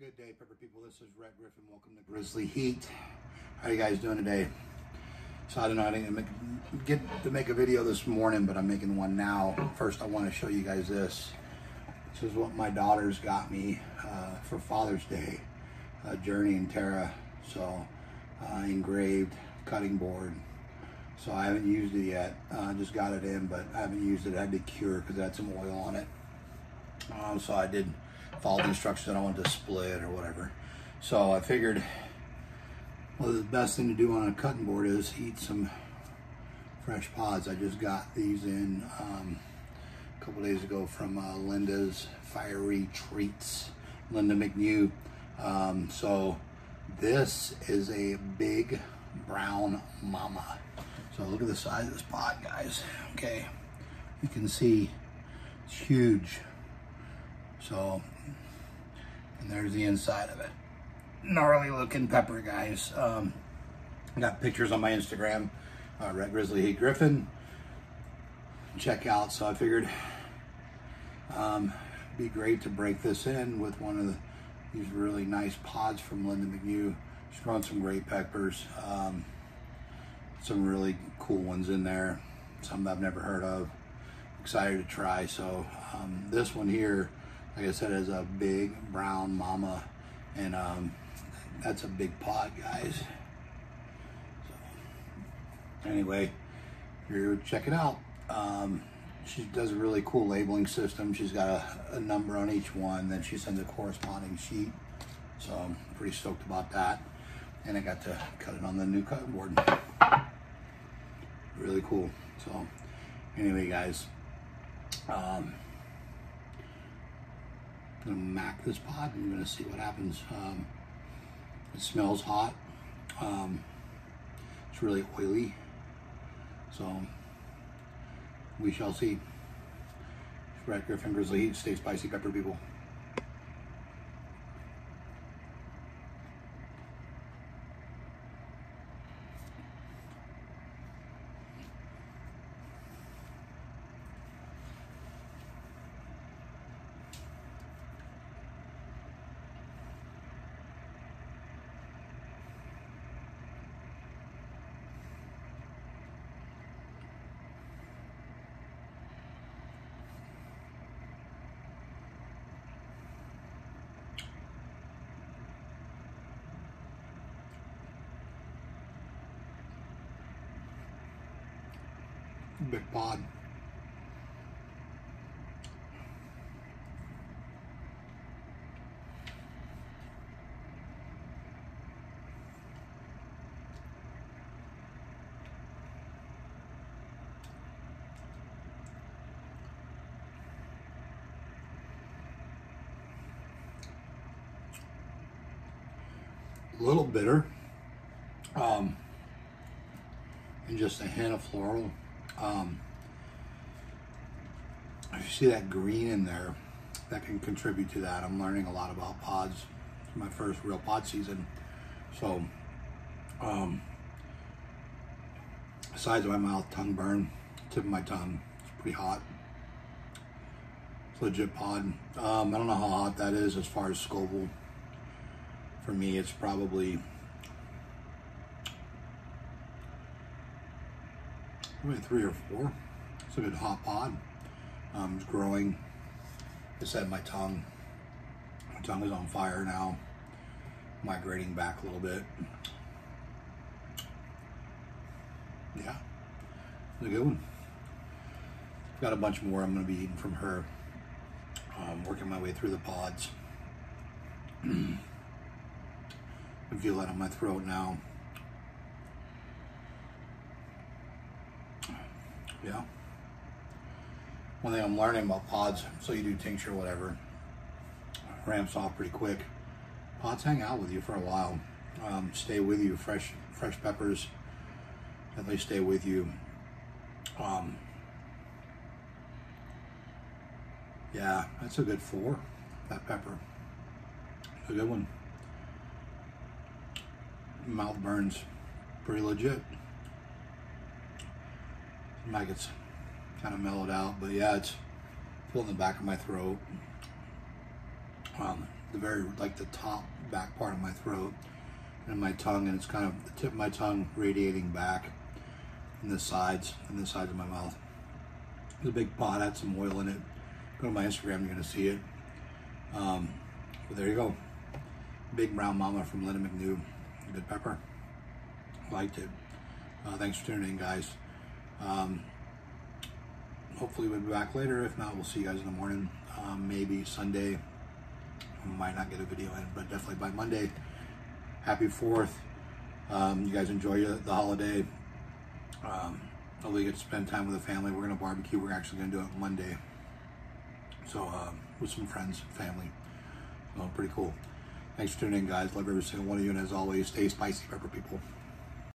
Good day, Pepper people. This is Rhett Griffin. Welcome to Grizzly Heat. How are you guys doing today? So I don't know, I didn't make, get to make a video this morning, but I'm making one now. First, I want to show you guys this. This is what my daughters got me uh, for Father's Day. Uh, Journey and Tara. So uh, engraved cutting board. So I haven't used it yet. I just got it in, but I haven't used it. I had to cure because it had some oil on it. Um, so I did follow the instructions. I don't want to split or whatever. So I figured, well, the best thing to do on a cutting board is eat some fresh pods. I just got these in um, a couple days ago from uh, Linda's Fiery Treats, Linda MacNew. Um, so this is a big brown mama. So look at the size of this pod, guys. Okay, you can see it's huge. So, and there's the inside of it. Gnarly looking pepper, guys. Um, I got pictures on my Instagram, uh, Rhett Grizzly Heat Griffin. Check out. So I figured um, be great to break this in with one of the, these really nice pods from Linda MacNew. She's grown some great peppers. Um, some really cool ones in there. Some I've never heard of. Excited to try. So um, this one here, like I said, is a big brown mama. And um, that's a big pod, guys. So, anyway, here, check it out. Um, she does a really cool labeling system. She's got a, a, number on each one. Then she sends a corresponding sheet. So I'm pretty stoked about that. And I got to cut it on the new cutting board. Really cool. So anyway, guys, um, I'm gonna mac this pod and you're gonna see what happens. Um, it smells hot. Um, it's really oily. So we shall see. Rhett Griffin Grizzly Heat, stay spicy pepper people. Pod. A little bitter, um, and just a hint of floral. Um, if you see that green in there, that can contribute to that. I'm learning a lot about pods. It's my first real pod season. So, um, sides of my mouth, tongue burn, tip of my tongue. It's pretty hot. It's legit pod. Um, I don't know how hot that is as far as Scoville. For me, it's probably maybe three or four. It's a good hot pod. Um, it's growing. I said my tongue, my tongue is on fire now, migrating back a little bit. Yeah, it's a good one. Got a bunch more I'm going to be eating from her. Um, working my way through the pods. I feel that on my throat now. Yeah. One thing I'm learning about pods, so you do tincture, whatever, ramps off pretty quick. Pods hang out with you for a while. Um, stay with you. Fresh, fresh peppers definitely stay with you. Um, yeah, that's a good four. That pepper, a good one. Mouth burns, pretty legit might get kind of mellowed out, but yeah, it's pulling the back of my throat. um, the very like the top back part of my throat and my tongue, and it's kind of the tip of my tongue radiating back, and the sides and the sides of my mouth. It's a big pot, had some oil in it. Go to my Instagram, you're gonna see it. Um, but there you go. Big Brown Mama from Linda MacNew. Good pepper. Liked it. Uh, thanks for tuning in, guys. Um, hopefully we'll be back later. If not, we'll see you guys in the morning. Um, maybe Sunday. Might not get a video in, but definitely by Monday. Happy 4th. Um, you guys enjoy the holiday. Um, hopefully get to spend time with the family. We're going to barbecue. We're actually going to do it Monday. So um, with some friends family. So pretty cool. Thanks for tuning in, guys. Love every single one of you. And as always, stay spicy, pepper people.